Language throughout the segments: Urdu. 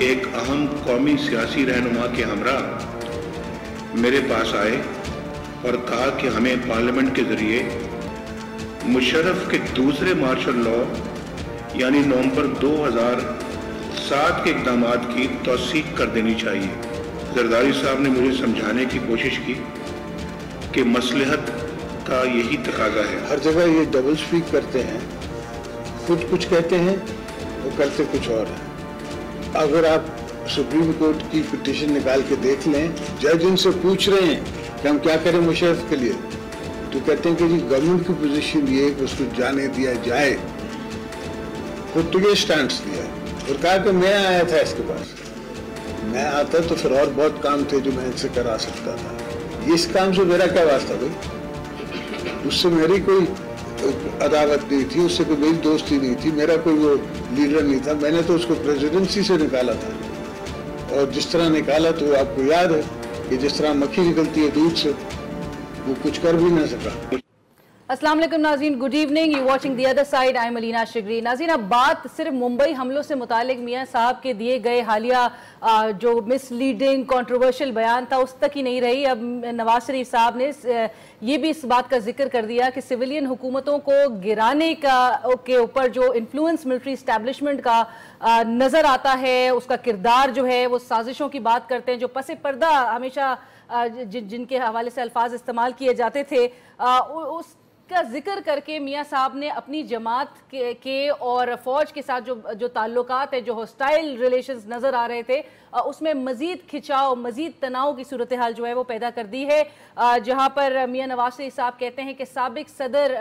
ایک اہم قومی سیاسی رہنما کے ہمراہ میرے پاس آئے اور کہا کہ ہمیں پارلیمنٹ کے ذریعے مشرف کے دوسرے مارشل لا یعنی نومبر دو ہزار سات کے اقدامات کی توثیق کر دینی چاہیے۔ زرداری صاحب نے مجھے سمجھانے کی کوشش کی کہ مسلحت کا یہی تقاضا ہے۔ ہر جگہ یہ ڈبل سپیک کرتے ہیں۔ خود کچھ کہتے ہیں، وہ کرتے کچھ اور ہیں۔ اگر آپ سپریم کورٹ کی پٹیشن نکال کے دیکھ لیں، جج ان سے پوچھ رہے ہیں کہ ہم کیا کریں مشرف کے لیے، تو کہتے ہیں کہ جی گورنمنٹ کی پوزیشن یہ ہے کہ اس کو جانے دیا جائے۔ خود تو یہ سٹانڈس دیا اور کہا کہ میں آیا تھا اس کے پاس۔ میں آتا تو پھر اور بہت کام تھے جو میں ان سے کرا سکتا تھا۔ اس کام سے میرا کیا واسطہ بھائی؟ اس سے میری کوئی عداوت نہیں تھی، اس سے کوئی میری دوستی نہیں تھی، میرا کوئی وہ لیڈر نہیں تھا۔ میں نے تو اس کو پریزیڈنسی سے نکالا تھا۔ اور جس طرح نکالا تو آپ کو یاد ہے کہ جس طرح مکھی نکلتی ہے دودھ سے، وہ کچھ کر بھی نہ سکا۔ السلام علیکم ناظرین good evening you watching the other side I Malina Shigri ناظرین، اب بات صرف ممبئی حملوں سے متعلق میاں صاحب کے دیے گئے حالیہ جو مس لیڈنگ کانٹروورشل بیان تھا، اس تک ہی نہیں رہی۔ اب نواز شریف صاحب نے یہ بھی اس بات کا ذکر کر دیا کہ سویلین حکومتوں کو گرانے کا، کے اوپر جو انفلوئنس ملٹری اسٹیبلشمنٹ کا نظر آتا ہے، اس کا کردار جو ہے، وہ سازشوں کی بات کرتے ہیں، جو پس پردہ ہمیشہ جن کے حوالے سے الفاظ استعمال کیے جاتے تھے اس کا ذکر کر کے میاں صاحب نے اپنی جماعت کے اور فوج کے ساتھ جو جو تعلقات ہیں، جو ہوسٹائل ریلیشنز نظر آ رہے تھے اس میں مزید کھچاؤ، مزید تناؤ کی صورتحال جو ہے وہ پیدا کر دی ہے۔ جہاں پر میاں نواز شریف صاحب کہتے ہیں کہ سابق صدر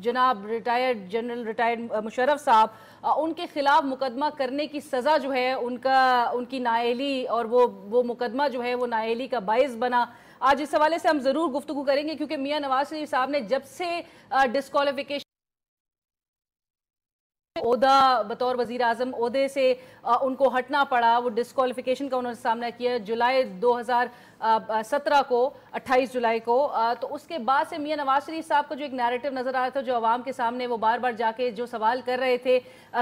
جناب ریٹائرڈ جنرل ریٹائرڈ مشرف صاحب ان کے خلاف مقدمہ کرنے کی سزا جو ہے، ان کا، ان کی نائلی اور وہ وہ مقدمہ جو ہے وہ نائلی کا باعث بنا۔ آج اس حوالے سے ہم ضرور گفتگو کریں گے کیونکہ میاں نواز شریف صاحب نے جب سے ڈسکوالیفیکیشن عہدہ بطور وزیر اعظم عہدے سے ان کو ہٹنا پڑا۔ وہ ڈسکوالیفیکیشن کا انہوں نے سامنا کیا جولائی دو ہزار سترہ کو، اٹھائیس جولائی کو۔ تو اس کے بعد سے میاں نواز شریف صاحب کا جو ایک نیریٹو نظر آ رہا تھا، جو عوام کے سامنے وہ بار بار جا کے جو سوال کر رہے تھے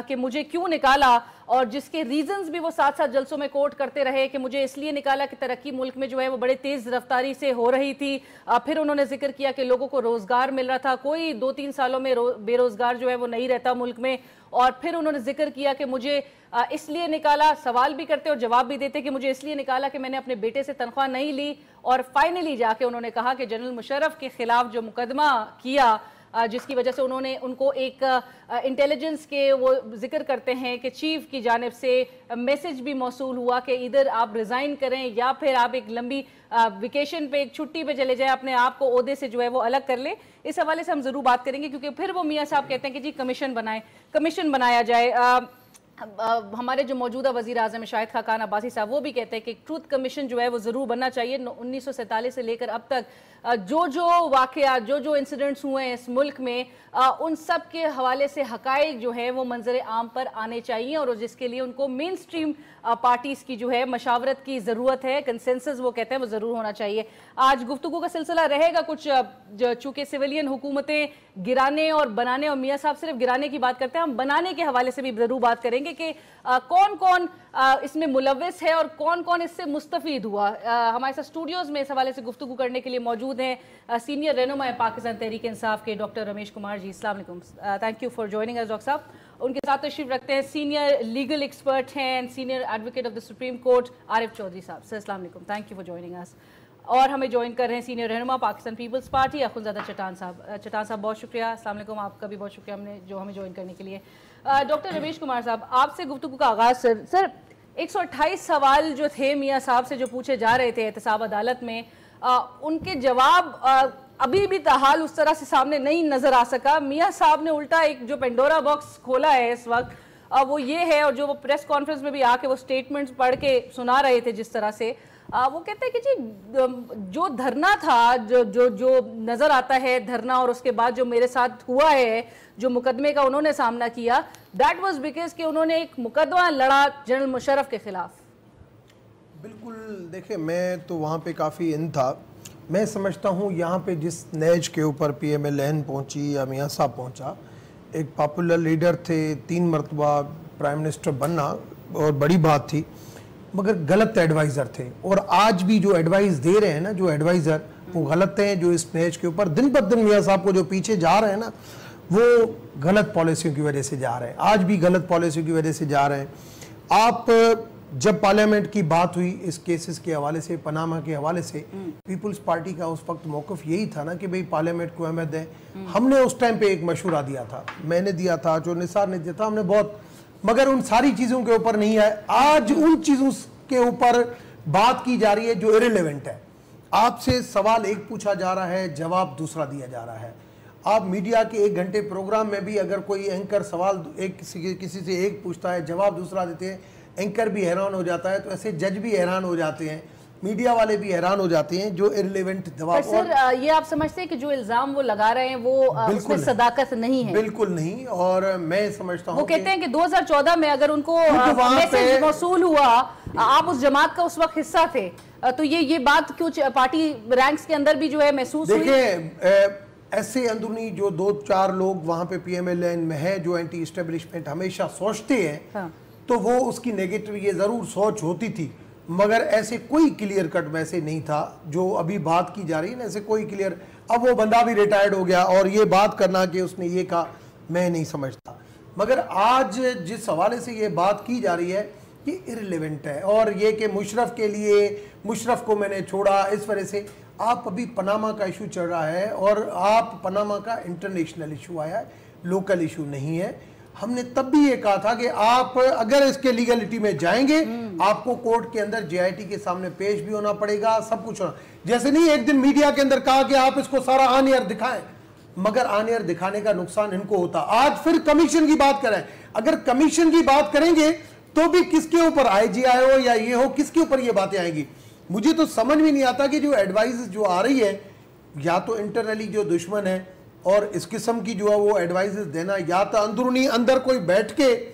کہ مجھے کیوں نکالا؟ اور جس کے ریزنز بھی وہ ساتھ ساتھ جلسوں میں کوٹ کرتے رہے کہ مجھے اس لیے نکالا کہ ترقی ملک میں جو ہے وہ بڑے تیز رفتاری سے ہو رہی تھی۔ پھر انہوں نے ذکر کیا کہ لوگوں کو روزگار مل رہا تھا۔ کوئی دو تین سالوں میں بے روزگار جو ہے وہ نہیں رہتا ملک میں۔ اور پھر انہوں نے ذکر کیا کہ مجھے اس لیے نکالا، سوال بھی کرتے اور جواب بھی دیتے کہ مجھے اس لیے نکالا کہ میں نے اپنے بیٹے سے تنخواہ نہیں لی اور فائنلی جا کے انہوں نے کہا کہ جنرل مشرف کے خلاف جو مقدمہ کیا جس کی وجہ سے انہوں نے ان کو ایک انٹیلیجنس کے وہ ذکر کرتے ہیں کہ چیف کی جانب سے میسج بھی موصول ہوا کہ ادھر آپ ریزائن کریں یا پھر آپ ایک لمبی ویکیشن پہ، ایک چھٹی پہ چلے جائیں، اپنے آپ کو عہدے سے جو ہے وہ الگ کر لیں۔ اس حوالے سے ہم ضرور بات کریں گے کیونکہ پھر وہ میاں صاحب کہتے ہیں کہ جی کمیشن بنائیں کمیشن بنایا جائے۔ ہمارے جو موجودہ وزیر اعظم شاہد خاقان عباسی صاحب، وہ بھی کہتے ہیں کہ ٹروتھ کمیشن جو ہے وہ ضرور بننا چاہیے۔ انیس سو سینتالیس سے لے کر اب تک جو جو واقعات، جو جو انسیڈنٹس ہوئے ہیں اس ملک میں ان سب کے حوالے سے حقائق جو ہے وہ منظر عام پر آنے چاہیے اور جس کے لیے ان کو مین سٹریم پارٹیز کی جو ہے مشاورت کی ضرورت ہے کنسنسز وہ کہتے ہیں وہ ضرور ہونا چاہیے۔ آج گفتگو کا سلسلہ رہے گا کچھ چونکہ سویلین حکومتیں گرانے اور بنانے، اور میاں صاحب صرف گرانے کی بات کرتے ہیں، ہم بنانے کے حوالے سے بھی ضرور بات کریں گے کہ کون کون اس میں ملوث ہے اور کون کون اس سے مستفید ہوا؟ ہمارے ساتھ اسٹوڈیوز میں اس حوالے سے گفتگو کرنے کے لیے موجود ہیں سینئر رہنما پاکستان تحریک انصاف کے ڈاکٹر رمیش کمار جی۔ السلام علیکم۔ Thank you for joining doctor صاحب۔ ان کے ساتھ تشریف رکھتے ہیں سینئر لیگل ایکسپرٹ ہیں senior advocate of the supreme court Arif Chaudhry صاحب۔ سر السلام علیکم۔ تھینک یو فار جوائننگ اس اور ہمیں جوائن کر رہے ہیں سینئر رہنما پاکستان پیپلز پارٹی اخنزادہ چٹان صاحب۔ چٹان صاحب، بہت شکریہ۔ السلام علیکم۔ آپ کا بھی بہت شکریہ ہم نے جو ہمیں جوائن کرنے کے لیے۔ ڈاکٹر رمیش کمار صاحب، آپ سے گفتگو کا آغاز سر سر، ایک سو اٹھائیس سوال جو تھے میاں صاحب سے جو پوچھے جا رہے تھے احتساب عدالت میں ان کے جواب ابھی بھی تحال اس طرح سے سامنے نہیں نظر آ سکا۔ میاں صاحب نے الٹا ایک جو پینڈورا باکس کھولا ہے اس وقت وہ یہ ہے اور جو وہ پریس کانفرنس میں بھی آ کے وہ سٹیٹمنٹس پڑھ کے سنا رہے تھے جس طرح سے وہ کہتے ہیں کہ جی جو دھرنا تھا، جو جو جو نظر آتا ہے دھرنا اور اس کے بعد جو میرے ساتھ ہوا ہے، جو مقدمے کا انہوں نے سامنا کیا دیٹ واز بیکاز کہ انہوں نے ایک مقدمہ لڑا جنرل مشرف کے خلاف۔ بالکل، دیکھیں، میں تو وہاں پہ کافی ان تھا۔ میں سمجھتا ہوں یہاں پہ جس نیج کے اوپر پی ایم ایل این پہنچی یا میاں صاحب پہنچا، ایک پاپولر لیڈر تھے، تین مرتبہ پرائم منسٹر بننا اور بڑی بات تھی۔ مگر غلط ایڈوائزر تھے۔ اور آج بھی جو ایڈوائز دے رہے ہیں نا، جو ایڈوائزر وہ غلط ہیں، جو اس میچ کے اوپر دن پر دن میاں صاحب کو جو پیچھے جا رہے ہیں نا، وہ غلط پالیسیوں کی وجہ سے جا رہے ہیں۔ آج بھی غلط پالیسیوں کی وجہ سے جا رہے ہیں۔ آپ، جب پارلیمنٹ کی بات ہوئی اس کیسز کے حوالے سے پناما کے حوالے سے پیپلز پارٹی کا اس وقت موقف یہی تھا نا کہ بھئی پارلیمنٹ کو احمد ہے۔ ہم نے اس ٹائم پہ ایک مشورہ دیا تھا۔ میں نے دیا تھا، جو نثار نے دیا تھا، ہم نے بہت مگر ان ساری چیزوں کے اوپر نہیں آئے آج ان چیزوں کے اوپر بات کی جا رہی ہے جو ایریلیونٹ ہے۔ آپ سے سوال ایک پوچھا جا رہا ہے، جواب دوسرا دیا جا رہا ہے۔ آپ میڈیا کے ایک گھنٹے پروگرام میں بھی اگر کوئی اینکر سوال ایک کسی کسی سے ایک پوچھتا ہے، جواب دوسرا دیتے ہیں، اینکر بھی حیران ہو جاتا ہے۔ تو ایسے جج بھی حیران ہو جاتے ہیں۔ میڈیا والے بھی حیران ہو جاتے ہیں جو ارلیونٹ پر جواب اور سر یہ آپ سمجھتے ہیں کہ جو الزام وہ لگا رہے ہیں وہ اس میں صداقت نہیں ہے۔ بالکل نہیں اور میں سمجھتا وہ ہوں کہتے ہیں کہ دو ہزار چودہ میں اگر ان کو میسج پہ- موصول ہوا آپ اس جماعت کا اس وقت حصہ تھے تو یہ یہ بات کیوں پارٹی رینکس کے اندر بھی جو ہے محسوس ہوئی؟ دیکھیں ایسے اندرونی جو دو چار لوگ وہاں پہ پی ایم ایل این میں ہیں جو اینٹی اسٹیبلشمنٹ ہمیشہ سوچتے ہیں ہاں۔ تو وہ اس کی نیگیٹو یہ ضرور سوچ ہوتی تھی۔ مگر ایسے کوئی کلیئر کٹ ویسے نہیں تھا جو ابھی بات کی جا رہی ہے نا، ایسے کوئی کلیئر اب وہ بندہ بھی ریٹائرڈ ہو گیا اور یہ بات کرنا کہ اس نے یہ کہا، میں نہیں سمجھتا۔ مگر آج جس حوالے سے یہ بات کی جا رہی ہے، یہ ارریلیونٹ ہے۔ اور یہ کہ مشرف کے لیے، مشرف کو میں نے چھوڑا، اس وجہ سے آپ ابھی پناما کا ایشو چل رہا ہے اور آپ پناما کا انٹرنیشنل ایشو آیا ہے لوکل ایشو نہیں ہے۔ ہم نے تب بھی یہ کہا تھا کہ آپ اگر اس کے لیگلٹی میں جائیں گے آپ کو کورٹ کے اندر جے آئی ٹی کے سامنے پیش بھی ہونا پڑے گا سب کچھ ہونا۔ جیسے نہیں ایک دن میڈیا کے اندر کہا کہ آپ اس کو سارا آن ایئر دکھائیں مگر آن ایئر دکھانے کا نقصان ان کو ہوتا۔ آج پھر کمیشن کی بات کریں۔ اگر کمیشن کی بات کریں گے تو بھی کس کے اوپر آئی جی آئی ہو یا یہ ہو کس کے اوپر یہ باتیں آئیں گی؟ مجھے تو سمجھ بھی نہیں آتا کہ جو ایڈوائز جو آ رہی ہے یا تو انٹرنلی جو دشمن ہے اور اس قسم کی جو ہے وہ ایڈوائز دینا یا تو اندرونی اندر کوئی بیٹھ کے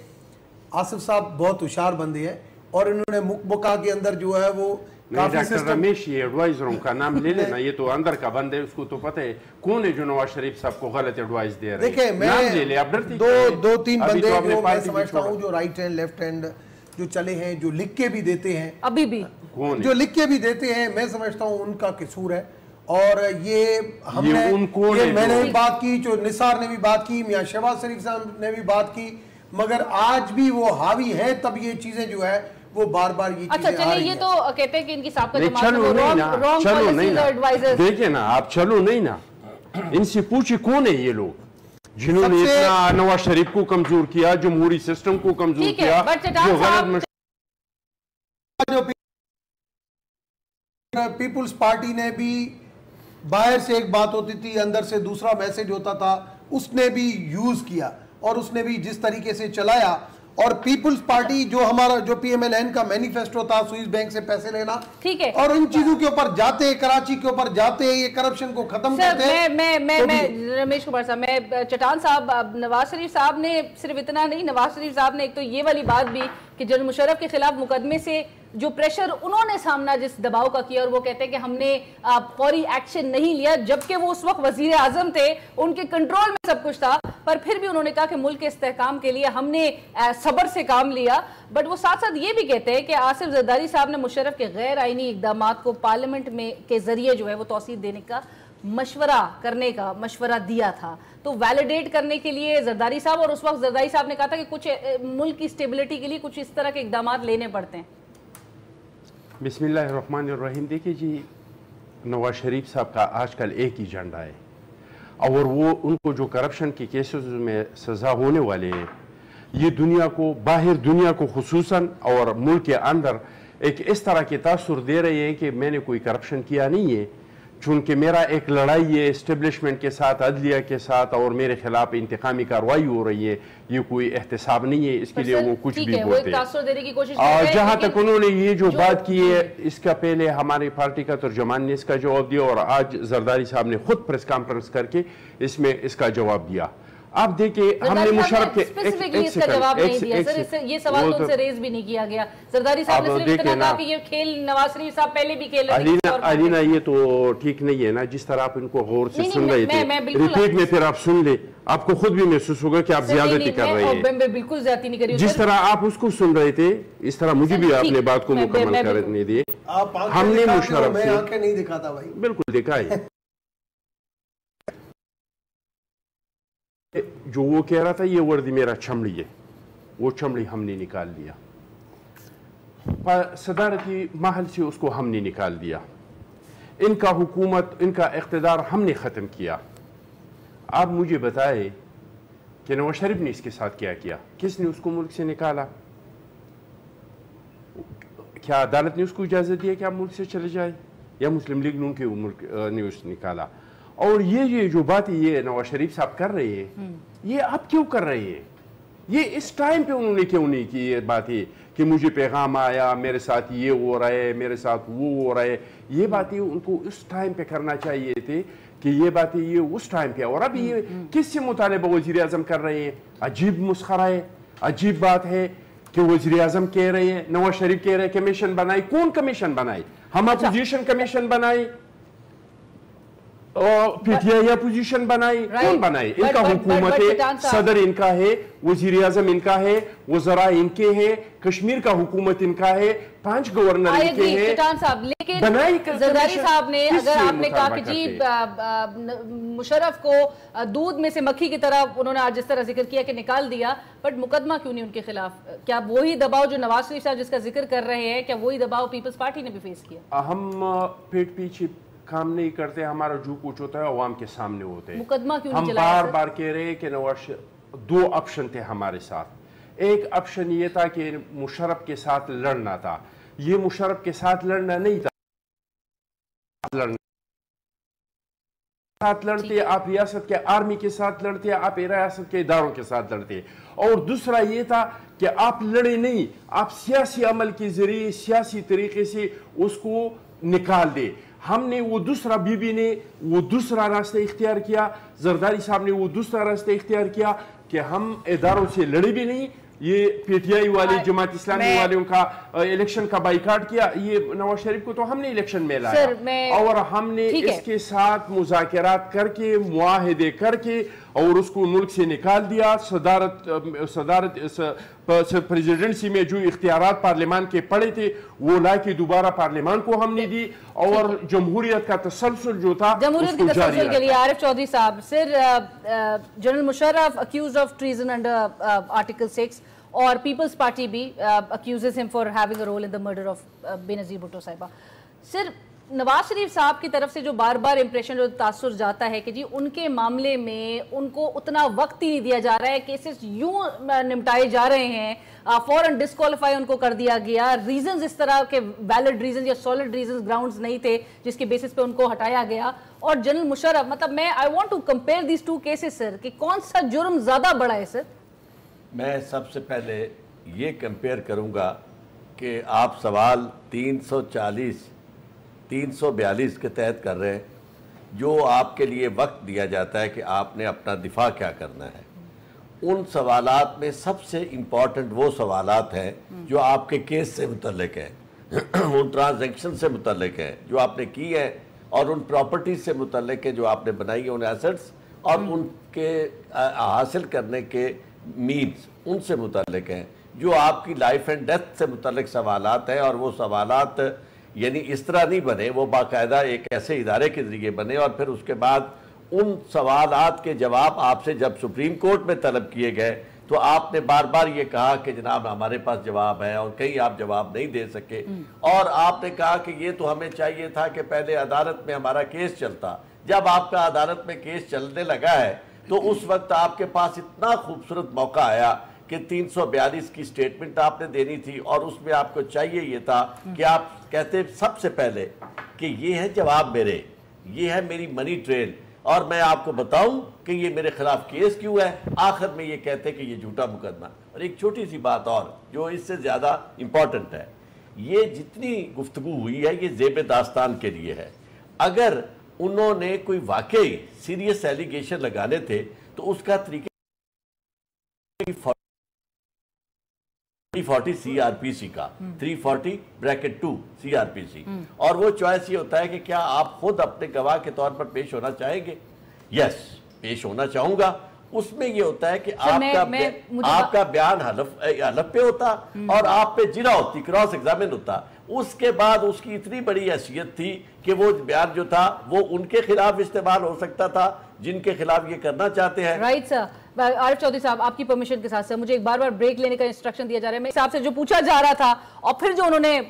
آصف صاحب بہت ہوشیار بندے ہیں اور انہوں نے مک بکا کے اندر جو ہے وہ نہیں ڈاکٹر رمیش یہ ایڈوائزروں کا نام لے لینا یہ تو اندر کا بند ہے اس کو تو پتہ ہے۔ کون ہے جو نواز شریف صاحب کو غلط ایڈوائز دے رہے ہیں؟ دیکھیں نام لے لے میں آپ ڈرتے دو؟ دو تین بندے جو میں سمجھتا۔ ہوں جو رائٹ ہینڈ لیفٹ ہینڈ جو چلے ہیں جو لکھ کے بھی دیتے ہیں۔ ابھی بھی۔ کون جو ہے لکھ کے بھی دیتے ہیں میں سمجھتا ہوں ان کا قصور ہے۔ اور یہ ہم نے یہ میں نے بھی بات کی جو نثار نے بھی بات کی میاں شہباز شریف صاحب نے بھی بات کی مگر آج بھی وہ حاوی ہیں تب یہ چیزیں جو ہے وہ بار بار یہ اچھا چیزیں آ چلیں رہی یہ تو کہتے ہیں کہ ان کی جماعت میں چلو نہیں چلو نہیں دیکھیں نا آپ چلو نہیں نا۔ ان سے پوچھے کون ہے یہ لوگ؟ جنہوں نے اتنا نواز شریف کو کمزور کیا جمہوری سسٹم کو کمزور کیا جو غلط صاحب پیپلز پارٹی نے بھی باہر سے ایک بات ہوتی تھی اندر سے دوسرا میسج ہوتا تھا اس نے بھی یوز کیا اور اس نے بھی جس طریقے سے چلایا اور پیپلز پارٹی جو ہمارا جو پی ایم ایل این کا مینیفیسٹو تھا سوئس بینک سے پیسے لینا ٹھیک ہے۔ اور ان چیزوں کے اوپر جاتے ہیں کراچی کے اوپر جاتے ہیں یہ کرپشن کو ختم کرتے ہیں۔ میں میں میں رمیش کمار صاحب میں چٹان صاحب نواز شریف صاحب نے صرف اتنا نہیں نواز شریف صاحب نے ایک تو یہ والی بات بھی کہ جنرل مشرف کے خلاف مقدمے سے جو پریشر انہوں نے سامنا جس دباؤ کا کیا اور وہ کہتے ہیں کہ ہم نے فوری ایکشن نہیں لیا، جبکہ وہ اس وقت وزیر اعظم تھے، ان کے کنٹرول میں سب کچھ تھا، پر پھر بھی انہوں نے کہا کہ ملک کے استحکام کے لیے ہم نے صبر سے کام لیا۔ بٹ وہ ساتھ ساتھ یہ بھی کہتے ہیں کہ آصف زرداری صاحب نے مشرف کے غیر آئینی اقدامات کو پارلیمنٹ میں کے ذریعے جو ہے وہ توسیع دینے کا مشورہ کرنے کا مشورہ دیا تھا۔ تو ویلیڈیٹ کرنے کے لیے زرداری صاحب اور اس وقت زرداری صاحب نے کہا تھا کہ کچھ ملک کی سٹیبلٹی کے لیے کچھ اس طرح کے اقدامات لینے پڑتے ہیں۔ بسم اللہ الرحمن الرحیم۔ دیکھیے جی نواز شریف صاحب کا آج کل ایک ہی جھنڈا ہے۔ اور وہ ان کو جو کرپشن کے کیسز میں سزا ہونے والے ہیں، یہ دنیا کو، باہر دنیا کو خصوصاً اور ملک کے اندر ایک اس طرح کے تاثر دے رہے ہیں کہ میں نے کوئی کرپشن کیا نہیں ہے۔ چونکہ میرا ایک لڑائی ہے اسٹیبلشمنٹ کے ساتھ عدلیہ کے ساتھ اور میرے خلاف انتقامی کارروائی ہو رہی ہے یہ کوئی احتساب نہیں ہے۔ اس کے لیے وہ کچھ بھی بولتے ہیں۔ اور جہاں تک انہوں نے یہ جو جو- بات کی ہے اس کا پہلے ہماری پارٹی کا ترجمان نے اس کا جواب دیا اور آج زرداری صاحب نے خود پریس کانفرنس کر کے اس میں اس کا جواب دیا۔ آپ دیکھیں ہم نے مشرف صاحب کے نے اس کا جواب نہیں دیا۔ سر یہ سوال تو ان سے ریز بھی نہیں کیا گیا۔ زرداری صاحب نے صرف اتنا کہا کہ یہ کھیل نواز شریف صاحب پہلے بھی کھیل رہے تھے۔ علینا یہ تو ٹھیک نہیں ہے نا۔ جس طرح آپ ان کو غور سے سن رہے تھے۔ ریپیٹ میں پھر آپ سن لیں۔ آپ کو خود بھی محسوس ہوگا کہ آپ زیادتی کر رہے ہیں۔ میں- میں بالکل زیادتی نہیں کر رہی ہوں۔ جس۔ طرح آپ اس کو سن رہے تھے اس طرح مجھے بھی ٹھیک، اپنے بات کو مکمل کرنے دیے آپ ہم نے مشرف میں سے آنکھیں نہیں دکھاتا بھائی۔ بالکل دیکھا ہے جو وہ کہہ رہا تھا یہ وردی میرا چمڑی ہے، وہ چمڑی ہم نے نکال لیا۔ صدارتی محل سے اس کو ہم نے نکال دیا۔ ان کا حکومت، ان کا اقتدار ہم نے ختم کیا۔ آپ مجھے بتائے کہ نواز شریف نے اس کے ساتھ کیا کیا؟ کس نے اس کو ملک سے نکالا؟ کیا عدالت نے اس کو اجازت دیا کہ آپ ملک سے چلے جائے یا مسلم لیگ نون کے ملک نے اس نکالا؟ اور یہ یہ جو بات یہ نواز شریف صاحب کر رہے ہیں یہ آپ کیوں کر رہے ہیں؟ یہ اس ٹائم پہ انہوں نے کیوں نہیں کی یہ باتیں کہ مجھے پیغام آیا میرے ساتھ یہ ہو رہا ہے میرے ساتھ وہ ہو رہا ہے۔ یہ باتیں ان کو اس ٹائم پہ کرنا چاہیے تھے کہ یہ باتیں یہ اس ٹائم پہ۔ اور اب یہ کس سے مطالبہ وزیر اعظم کر رہے ہیں؟ عجیب مسخرہ ہے عجیب بات ہے کہ وزیر اعظم کہہ رہے ہیں نواز شریف کہہ رہے ہیں کمیشن بنائی کون کمیشن بنائی ہم اپوزیشن کمیشن بنائی پی ٹی آئی اپوزیشن بنائی. کون بنائی ان کا حکومت ہے صدر ان کا ہے وزیر اعظم ان کا ہے وزراء ان کے ہیں کشمیر کا حکومت ان کا ہے پانچ گورنر ان کے ہیں صاحب لیکن زرداری صاحب نے اگر آپ نے کہا کہ جی مشرف کو دودھ میں سے مکھی کی طرح انہوں نے آج جس طرح ذکر کیا کہ نکال دیا بٹ مقدمہ کیوں نہیں ان کے خلاف کیا وہی دباؤ جو نواز شریف صاحب جس کا ذکر کر رہے ہیں کیا وہی دباؤ پیپلز پارٹی نے بھی فیس کیا ہم پیٹ پیچھے کام نہیں کرتے ہمارا جو کچھ ہوتا ہے عوام کے سامنے ہوتے ہیں۔ ہم بار؟ بار کہہ رہے ہیں کہ نواز دو آپشن تھے ہمارے ساتھ۔ ایک آپشن یہ تھا کہ مشرف کے ساتھ لڑنا تھا۔ یہ مشرف کے ساتھ لڑنا نہیں تھا۔ لڑنا ساتھ لڑتے آپ ریاست کے آرمی کے ساتھ لڑتے آپ ریاست کے اداروں کے ساتھ لڑتے۔ اور دوسرا یہ تھا کہ آپ لڑے نہیں آپ سیاسی عمل کے ذریعے سیاسی طریقے سے اس کو نکال دے۔ ہم نے وہ دوسرا بی بی نے وہ دوسرا راستہ اختیار کیا زرداری صاحب نے وہ دوسرا راستہ اختیار کیا کہ ہم اداروں سے لڑے بھی نہیں یہ پی ٹی آئی والے جماعت اسلامی والوں کا الیکشن کا بائیکاٹ کیا یہ نواز شریف کو تو ہم نے الیکشن میں لایا اور ہم نے۔ اس کے ساتھ مذاکرات کر کے معاہدے کر کے اور اس کو ملک سے نکال دیا۔ صدارت صدارت پریزیڈنسی میں جو اختیارات پارلیمان کے پڑے تھے وہ لا کے دوبارہ پارلیمان کو ہم نے دی۔ اور جمہوریت کا تسلسل جو تھا جمہوریت جاری تسلسل کے لیے عارف چودھری صاحب sir general Musharraf accused of treason under article six اور پیپلز پارٹی بھی accuses him for having a role in the murder of Benazir Bhutto صاحبہ۔ سر نواز شریف صاحب کی طرف سے جو بار بار امپریشن جو تاثر جاتا ہے کہ جی ان کے معاملے میں ان کو اتنا وقت ہی نہیں دیا جا رہا ہے کیسز یوں نمٹائے جا رہے ہیں فوراً ڈسکوالیفائی ان کو کر دیا گیا ریزنز اس طرح کے ویلڈ ریزنز یا سالڈ ریزنز گراؤنڈز نہیں تھے جس کے بیسس پہ ان کو ہٹایا گیا۔ اور جنرل مشرف مطلب میں I want to compare these two cases sir کہ کون سا جرم زیادہ بڑا ہے سر میں سب سے پہلے یہ کمپیئر کروں گا کہ آپ سوال تین سو چالیس تین سو بیالیس کے تحت کر رہے ہیں، جو آپ کے لیے وقت دیا جاتا ہے کہ آپ نے اپنا دفاع کیا کرنا ہے۔ ان سوالات میں سب سے امپورٹنٹ وہ سوالات ہیں جو آپ کے کیس سے متعلق ہیں ان ٹرانزیکشن سے متعلق ہیں، جو آپ نے کی ہے اور ان پراپرٹیز سے متعلق ہے جو آپ نے بنائی ہے ان ایسٹس اور ان کے حاصل کرنے کے مینز ان سے متعلق ہیں۔ جو آپ کی لائف اینڈ ڈیتھ سے متعلق سوالات ہیں اور وہ سوالات یعنی اس طرح نہیں بنے وہ باقاعدہ ایک ایسے ادارے کے ذریعے بنے اور پھر اس کے بعد ان سوالات کے جواب آپ سے جب سپریم کورٹ میں طلب کیے گئے تو آپ نے بار بار یہ کہا کہ جناب ہمارے پاس جواب ہے اور کہیں آپ جواب نہیں دے سکے۔ اور آپ نے کہا کہ یہ تو ہمیں چاہیے تھا کہ پہلے عدالت میں ہمارا کیس چلتا۔ جب آپ کا عدالت میں کیس چلنے لگا ہے تو اس وقت آپ کے پاس اتنا خوبصورت موقع آیا کہ تین سو بیالیس کی سٹیٹمنٹ آپ نے دینی تھی اور اس میں آپ کو چاہیے یہ تھا کہ آپ کہتے سب سے پہلے کہ یہ ہے جواب میرے، یہ ہے میری منی ٹریل اور میں آپ کو بتاؤں کہ یہ میرے خلاف کیس کیوں ہے؟ آخر میں یہ کہتے کہ یہ جھوٹا مقدمہ۔ اور ایک چھوٹی سی بات اور جو اس سے زیادہ امپورٹنٹ ہے، یہ جتنی گفتگو ہوئی ہے، یہ زیب داستان کے لیے ہے۔ اگر انہوں نے کوئی واقعی سیریس ایلیگیشن لگانے تھے، تو اس کا طریقہ three forty C R P C کا three forty bracket two C R P C اور وہ چوائس یہ ہوتا ہے کہ کیا آپ خود اپنے گواہ کے طور پر پیش ہونا چاہیں گے؟ یس پیش ہونا چاہوں گا۔ اس میں یہ ہوتا ہے کہ آپ کا بیان حلف پہ ہوتا اور آپ پہ جرا ہوتی کراس ایگزامن ہوتا۔ اس کے بعد اس کی اتنی بڑی حیثیت تھی کہ وہ بیان جو تھا وہ ان کے خلاف استعمال ہو سکتا تھا جن کے خلاف یہ کرنا چاہتے ہیں۔ رائٹ سر عارف چودھری صاحب آپ کی پرمیشن کے ساتھ سر مجھے ایک بار بار بریک لینے کا انسٹرکشن دیا جا رہا ہے۔ میں حساب سے جو پوچھا جا رہا تھا اور پھر جو انہوں نے